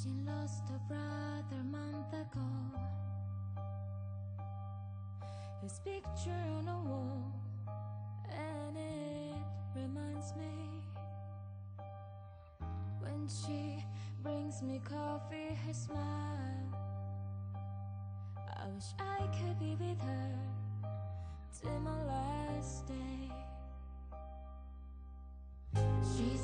She lost her brother a month ago. His picture on a wall, and it reminds me when she brings me coffee, her smile. I wish I could be with her till my last day. She